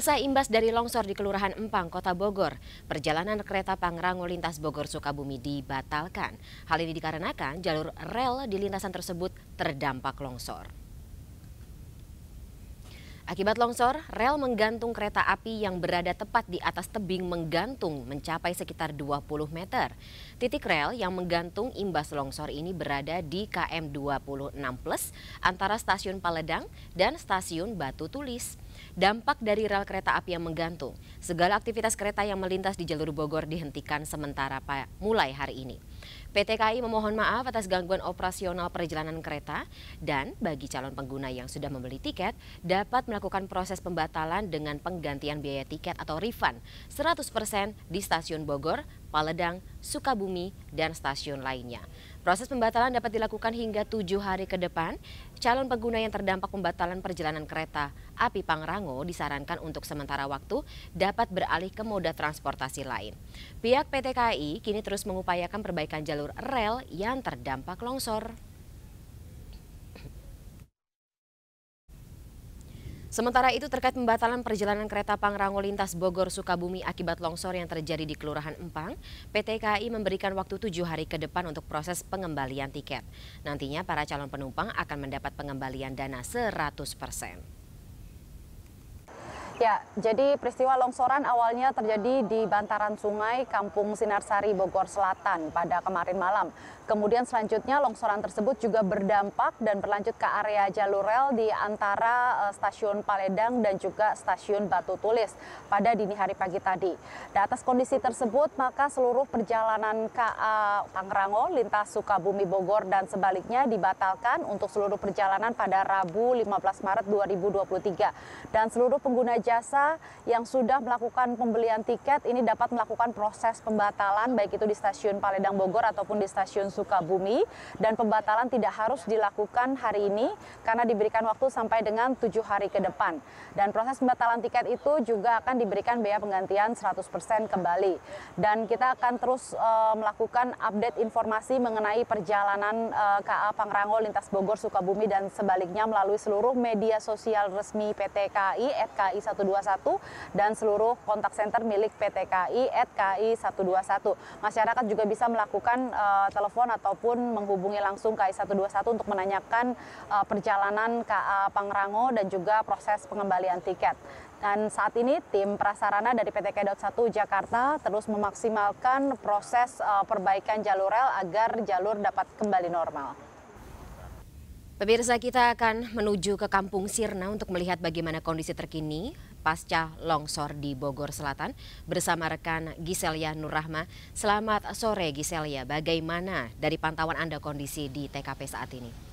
imbas dari longsor di Kelurahan Empang, Kota Bogor, perjalanan kereta Pangrango lintas Bogor Sukabumi dibatalkan. Hal ini dikarenakan jalur rel di lintasan tersebut terdampak longsor. Akibat longsor, rel menggantung kereta api yang berada tepat di atas tebing menggantung mencapai sekitar 20 meter. Titik rel yang menggantung imbas longsor ini berada di KM 26 plus antara stasiun Paledang dan stasiun Batu Tulis. Dampak dari rel kereta api yang menggantung, segala aktivitas kereta yang melintas di jalur Bogor dihentikan sementara mulai hari ini. PT KAI memohon maaf atas gangguan operasional perjalanan kereta dan bagi calon pengguna yang sudah membeli tiket dapat melakukan proses pembatalan dengan penggantian biaya tiket atau refund 100% di stasiun Bogor, Paledang, Sukabumi, dan stasiun lainnya. Proses pembatalan dapat dilakukan hingga tujuh hari ke depan. Calon pengguna yang terdampak pembatalan perjalanan kereta api Pangrango disarankan untuk sementara waktu dapat beralih ke moda transportasi lain. Pihak PT KAI kini terus mengupayakan perbaikan jalur rel yang terdampak longsor. Sementara itu terkait pembatalan perjalanan kereta Pangrango lintas Bogor Sukabumi akibat longsor yang terjadi di Kelurahan Empang, PT KAI memberikan waktu tujuh hari ke depan untuk proses pengembalian tiket. Nantinya para calon penumpang akan mendapat pengembalian dana 100 persen. Ya, jadi peristiwa longsoran awalnya terjadi di bantaran sungai Kampung Sinarsari, Bogor Selatan pada kemarin malam. Kemudian selanjutnya longsoran tersebut juga berdampak dan berlanjut ke area jalur rel di antara uh, stasiun Paledang dan juga stasiun Batu Tulis pada dini hari pagi tadi. Di atas kondisi tersebut, maka seluruh perjalanan KA Pangrango lintas Sukabumi Bogor dan sebaliknya dibatalkan untuk seluruh perjalanan pada Rabu 15 Maret 2023. Dan seluruh pengguna jasa yang sudah melakukan pembelian tiket ini dapat melakukan proses pembatalan baik itu di stasiun Paledang Bogor ataupun di stasiun Sukabumi dan pembatalan tidak harus dilakukan hari ini karena diberikan waktu sampai dengan tujuh hari ke depan. Dan proses pembatalan tiket itu juga akan diberikan biaya penggantian 100% kembali. Dan kita akan terus uh, melakukan update informasi mengenai perjalanan uh, eh, KA Pangrango lintas Bogor Sukabumi dan sebaliknya melalui seluruh media sosial resmi PT KAI KAI 121 dan seluruh kontak center milik PT KAI KAI 121. Masyarakat juga bisa melakukan uh, telepon ataupun menghubungi langsung KAI 121 untuk menanyakan uh, perjalanan KA Pangrango dan juga proses pengembalian tiket. Dan saat ini tim prasarana dari PT Kedot 1 Jakarta terus memaksimalkan proses uh, perbaikan jalur rel agar jalur dapat kembali normal. Pemirsa kita akan menuju ke Kampung Sirna untuk melihat bagaimana kondisi terkini pasca longsor di Bogor Selatan bersama rekan Giselia Nurrahma. Selamat sore Giselia, bagaimana dari pantauan Anda kondisi di TKP saat ini?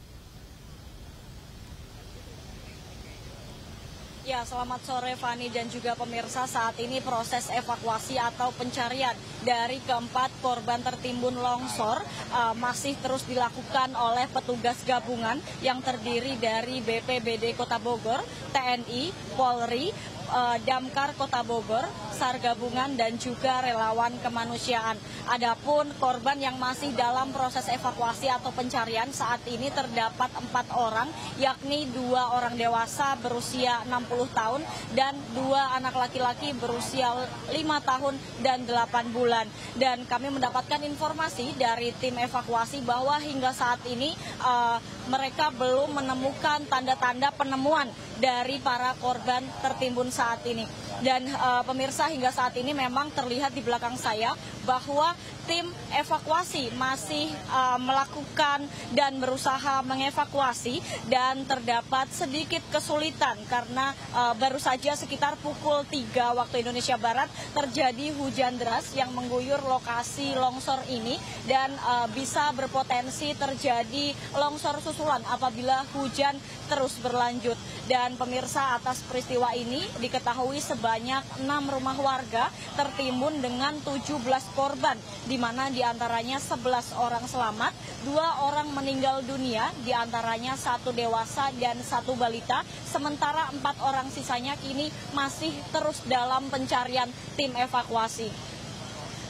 Ya, selamat sore Fani dan juga pemirsa. Saat ini proses evakuasi atau pencarian dari keempat korban tertimbun longsor uh, masih terus dilakukan oleh petugas gabungan yang terdiri dari BPBD Kota Bogor, TNI, Polri, uh, Damkar Kota Bogor, SAR gabungan dan juga relawan kemanusiaan. Adapun korban yang masih dalam proses evakuasi atau pencarian saat ini terdapat empat orang, yakni dua orang dewasa berusia 60 tahun dan dua anak laki-laki berusia 5 tahun dan 8 bulan. Dan kami mendapatkan informasi dari tim evakuasi bahwa hingga saat ini uh, mereka belum menemukan tanda-tanda penemuan dari para korban tertimbun saat ini. Dan uh, pemirsa hingga saat ini memang terlihat di belakang saya bahwa tim evakuasi masih uh, melakukan dan berusaha mengevakuasi dan terdapat sedikit kesulitan karena uh, baru saja sekitar pukul 3 waktu Indonesia Barat terjadi hujan deras yang mengguyur lokasi longsor ini dan uh, bisa berpotensi terjadi longsor susulan apabila hujan terus berlanjut. Dan pemirsa atas peristiwa ini diketahui sebanyak enam rumah warga tertimbun dengan 17 korban, di mana di antaranya 11 orang selamat, dua orang meninggal dunia, di antaranya satu dewasa dan satu balita, sementara empat orang sisanya kini masih terus dalam pencarian tim evakuasi.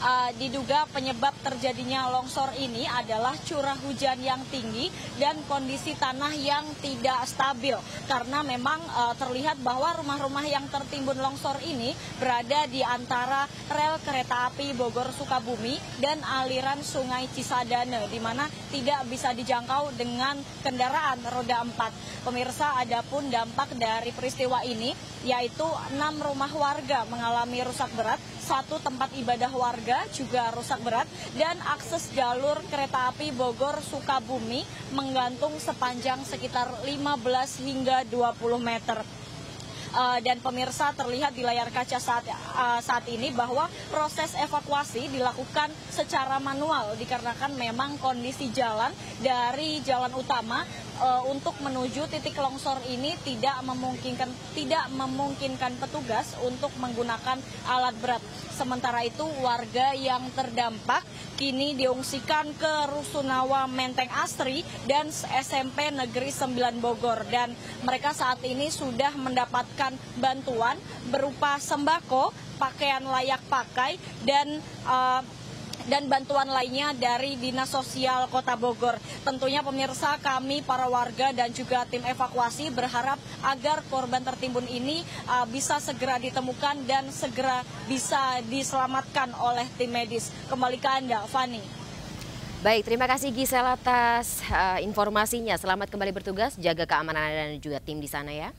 Uh, diduga penyebab terjadinya longsor ini adalah curah hujan yang tinggi dan kondisi tanah yang tidak stabil karena memang uh, terlihat bahwa rumah-rumah yang tertimbun longsor ini berada di antara rel kereta api Bogor Sukabumi dan aliran Sungai Cisadane di mana tidak bisa dijangkau dengan kendaraan roda 4. Pemirsa, adapun dampak dari peristiwa ini yaitu enam rumah warga mengalami rusak berat, satu tempat ibadah warga juga rusak berat, dan akses jalur kereta api Bogor Sukabumi menggantung sepanjang sekitar 15 hingga 20 meter. Uh, dan pemirsa terlihat di layar kaca saat uh, saat ini bahwa proses evakuasi dilakukan secara manual dikarenakan memang kondisi jalan dari jalan utama uh, untuk menuju titik longsor ini tidak memungkinkan tidak memungkinkan petugas untuk menggunakan alat berat. Sementara itu warga yang terdampak kini diungsikan ke Rusunawa Menteng Asri dan SMP Negeri 9 Bogor dan mereka saat ini sudah mendapatkan bantuan berupa sembako, pakaian layak pakai dan uh, dan bantuan lainnya dari Dinas Sosial Kota Bogor. Tentunya pemirsa kami para warga dan juga tim evakuasi berharap agar korban tertimbun ini uh, bisa segera ditemukan dan segera bisa diselamatkan oleh tim medis. Kembali ke Anda, Fani. Baik, terima kasih Gisela atas uh, informasinya. Selamat kembali bertugas, jaga keamanan Anda dan juga tim di sana ya.